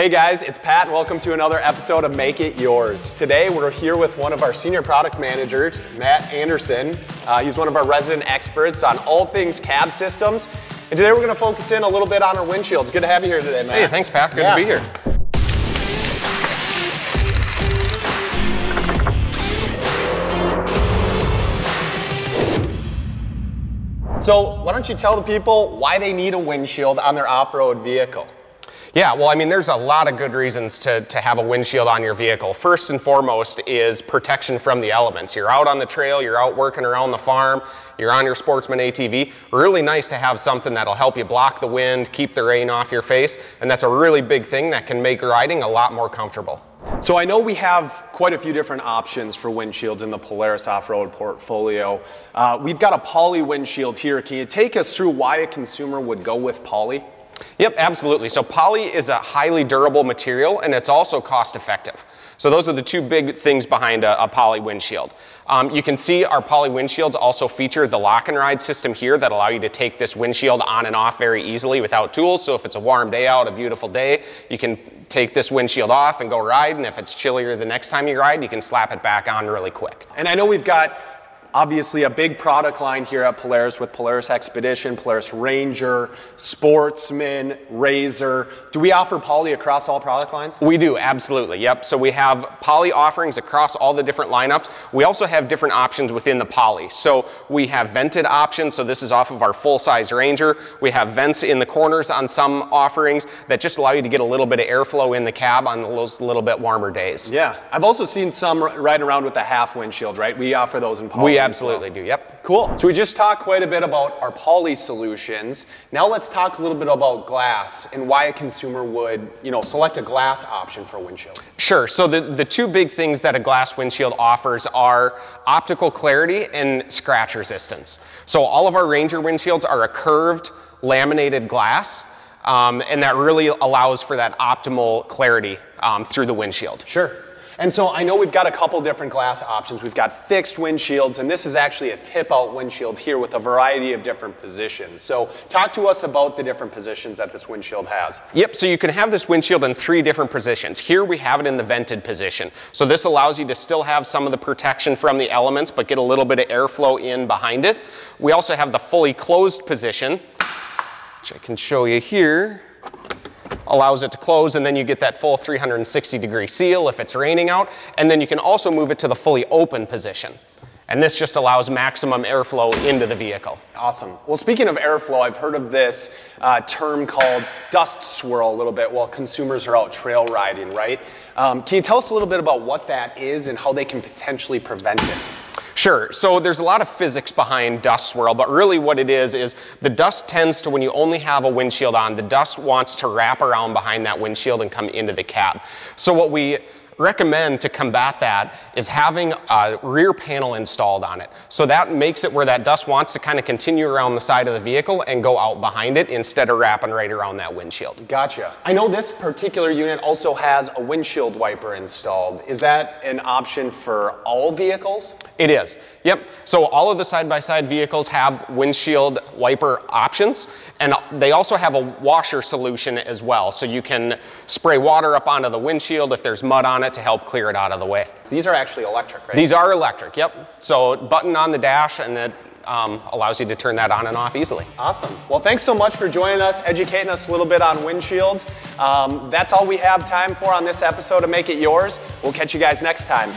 Hey guys, it's Pat welcome to another episode of Make It Yours. Today we're here with one of our senior product managers, Matt Anderson. Uh, he's one of our resident experts on all things cab systems. And today we're going to focus in a little bit on our windshields. Good to have you here today, Matt. Hey, thanks Pat. Good Yeah. to be here. So why don't you tell the people why they need a windshield on their off-road vehicle? Yeah, well, I mean, there's a lot of good reasons to, to have a windshield on your vehicle. First and foremost is protection from the elements. You're out on the trail, you're out working around the farm, you're on your Sportsman ATV. Really nice to have something that'll help you block the wind, keep the rain off your face, and that's a really big thing that can make riding a lot more comfortable. So I know we have quite a few different options for windshields in the Polaris off-road portfolio. Uh, we've got a poly windshield here. Can you take us through why a consumer would go with poly? Yep, absolutely. So poly is a highly durable material and it's also cost effective. So those are the two big things behind a, a poly windshield. Um, you can see our poly windshields also feature the lock and ride system here that allow you to take this windshield on and off very easily without tools. So if it's a warm day out, a beautiful day, you can take this windshield off and go ride. And if it's chillier the next time you ride, you can slap it back on really quick. And I know we've got obviously a big product line here at Polaris with Polaris Expedition, Polaris Ranger, Sportsman, RZR. Do we offer poly across all product lines? We do, absolutely. Yep. So we have poly offerings across all the different lineups. We also have different options within the poly. So we have vented options. So this is off of our full size Ranger. We have vents in the corners on some offerings that just allow you to get a little bit of airflow in the cab on those little bit warmer days. Yeah. I've also seen some riding around with the half windshield, right? We offer those in poly. We absolutely do. Yep. Cool. So we just talked quite a bit about our poly solutions. Now let's talk a little bit about glass and why a consumer would, you know, select a glass option for a windshield. Sure. So the, the two big things that a glass windshield offers are optical clarity and scratch resistance. So all of our Ranger windshields are a curved laminated glass, um, and that really allows for that optimal clarity um, through the windshield. Sure. And so I know we've got a couple different glass options. We've got fixed windshields, and this is actually a tip out windshield here with a variety of different positions. So talk to us about the different positions that this windshield has. Yep, so you can have this windshield in three different positions. Here we have it in the vented position. So this allows you to still have some of the protection from the elements, but get a little bit of airflow in behind it. We also have the fully closed position, which I can show you here. Allows it to close, and then you get that full 360 degree seal if it's raining out. And then you can also move it to the fully open position. And this just allows maximum airflow into the vehicle. Awesome. Well, speaking of airflow, I've heard of this uh, term called dust swirl a little bit while consumers are out trail riding, right? Um, can you tell us a little bit about what that is and how they can potentially prevent it? Sure. So there's a lot of physics behind dust swirl, but really what it is is the dust tends to, when you only have a windshield on, the dust wants to wrap around behind that windshield and come into the cab. So what we recommend to combat that is having a rear panel installed on it. So that makes it where that dust wants to kind of continue around the side of the vehicle and go out behind it instead of wrapping right around that windshield. Gotcha. I know this particular unit also has a windshield wiper installed. Is that an option for all vehicles? It is. Yep. So all of the side-by-side vehicles have windshield wiper options, and they also have a washer solution as well. So you can spray water up onto the windshield if there's mud on it to help clear it out of the way. So these are actually electric, right? These are electric. Yep. So button on the dash, and it um, allows you to turn that on and off easily. Awesome. Well, thanks so much for joining us, educating us a little bit on windshields. Um, that's all we have time for on this episode of Make It Yours. We'll catch you guys next time.